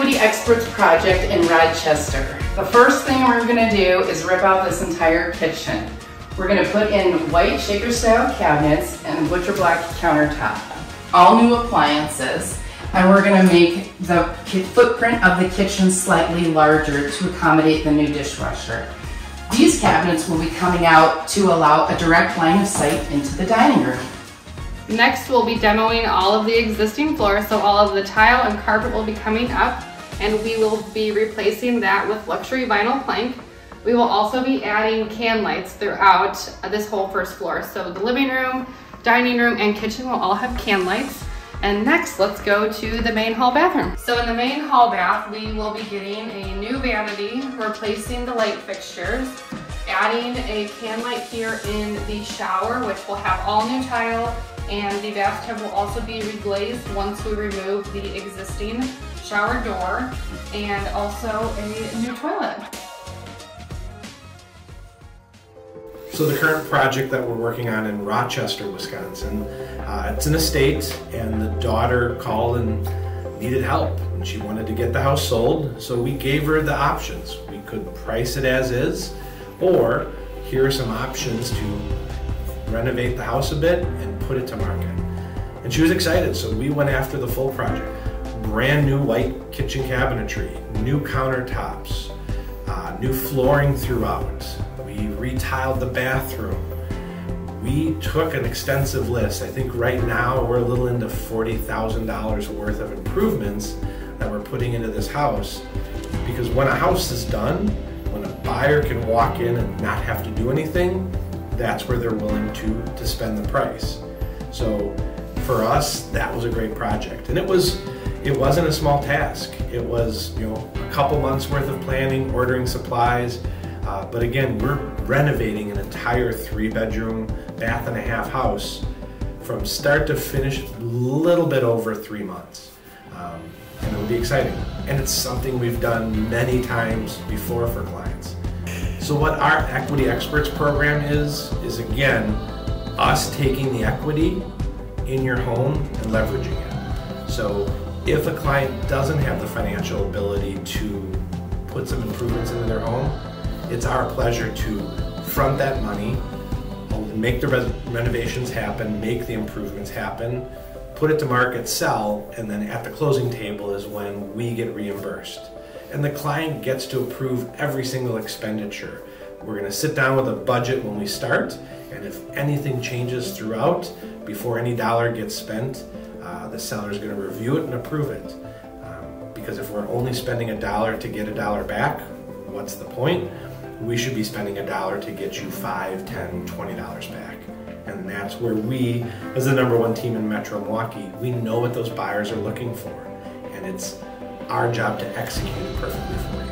Equity Experts project in Rochester. The first thing we're gonna do is rip out this entire kitchen. We're gonna put in white shaker style cabinets and butcher block countertop. All new appliances. And we're gonna make the footprint of the kitchen slightly larger to accommodate the new dishwasher. These cabinets will be coming out to allow a direct line of sight into the dining room. Next, we'll be demoing all of the existing floors, so all of the tile and carpet will be coming up, and we will be replacing that with luxury vinyl plank. We will also be adding can lights throughout this whole first floor. So the living room, dining room, and kitchen will all have can lights. And next, let's go to the main hall bathroom. So in the main hall bath, we will be getting a new vanity, replacing the light fixtures, adding a can light here in the shower, which will have all new tile, and the bathtub will also be reglazed once we remove the existing shower door, and also a new toilet. So the current project that we're working on in Rochester, Wisconsin, uh, it's an estate and the daughter called and needed help and she wanted to get the house sold. So we gave her the options. We could price it as is or here are some options to renovate the house a bit and put it to market. And she was excited, so we went after the full project. Brand new white kitchen cabinetry, new countertops, uh, new flooring throughout, we retiled the bathroom. We took an extensive list. I think right now we're a little into $40,000 worth of improvements that we're putting into this house. Because when a house is done, when a buyer can walk in and not have to do anything, that's where they're willing to, to spend the price. So for us, that was a great project. And it was it wasn't a small task. It was, you know, a couple months worth of planning, ordering supplies, uh, but again, we're renovating an entire three bedroom, bath and a half house from start to finish, a little bit over three months. Um, and it'll be exciting. And it's something we've done many times before for clients. So what our Equity Experts program is, is again, us taking the equity in your home and leveraging it. So if a client doesn't have the financial ability to put some improvements into their home, it's our pleasure to front that money, make the renovations happen, make the improvements happen, put it to market, sell, and then at the closing table is when we get reimbursed. And the client gets to approve every single expenditure. We're going to sit down with a budget when we start, and if anything changes throughout, before any dollar gets spent, uh, the seller is going to review it and approve it. Um, because if we're only spending a dollar to get a dollar back, what's the point? we should be spending a dollar to get you five, ten, twenty dollars back. And that's where we, as the number one team in Metro Milwaukee, we know what those buyers are looking for. And it's our job to execute perfectly for them.